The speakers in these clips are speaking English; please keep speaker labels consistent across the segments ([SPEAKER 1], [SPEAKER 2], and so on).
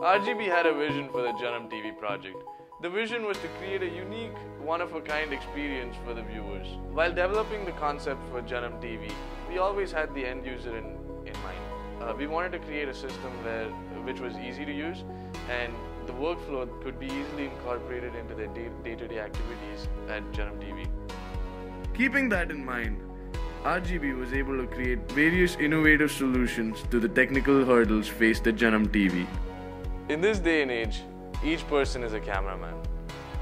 [SPEAKER 1] RGB had a vision for the Janam TV project. The vision was to create a unique, one-of-a-kind experience for the viewers. While developing the concept for Janam TV, we always had the end user in, in mind. Uh, we wanted to create a system where, which was easy to use and the workflow could be easily incorporated into their day-to-day activities at Janam TV. Keeping that in mind, RGB was able to create various innovative solutions to the technical hurdles faced at Janam TV. In this day and age, each person is a cameraman.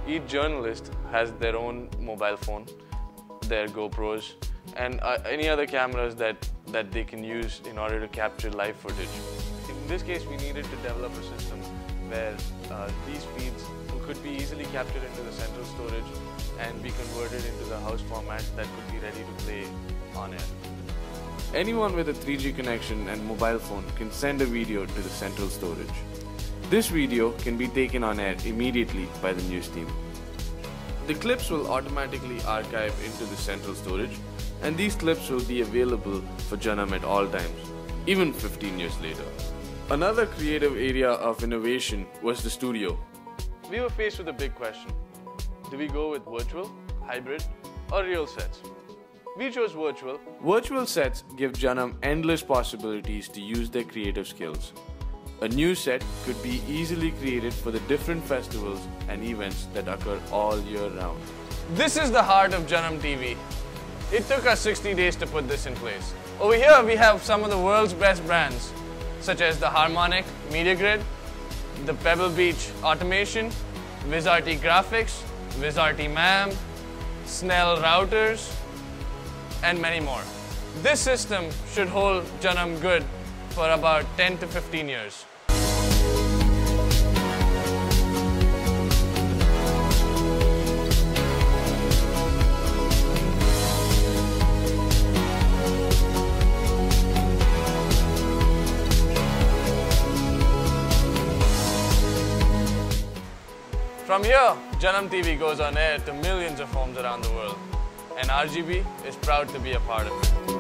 [SPEAKER 1] Each journalist has their own mobile phone, their GoPros, and uh, any other cameras that, that they can use in order to capture live footage. In this case, we needed to develop a system where uh, these feeds could be easily captured into the central storage and be converted into the house format that could be ready to play on air. Anyone with a 3G connection and mobile phone can send a video to the central storage. This video can be taken on air immediately by the news team. The clips will automatically archive into the central storage and these clips will be available for Janam at all times, even 15 years later. Another creative area of innovation was the studio. We were faced with a big question. Do we go with virtual, hybrid or real sets? We chose virtual. Virtual sets give Janam endless possibilities to use their creative skills. A new set could be easily created for the different festivals and events that occur all year round. This is the heart of Janam TV. It took us 60 days to put this in place. Over here we have some of the world's best brands such as the Harmonic Media Grid, the Pebble Beach Automation, VizRT Graphics, VizRT MAM, Snell Routers, and many more. This system should hold Janam good for about 10 to 15 years. From here, Janam TV goes on air to millions of homes around the world, and RGB is proud to be a part of it.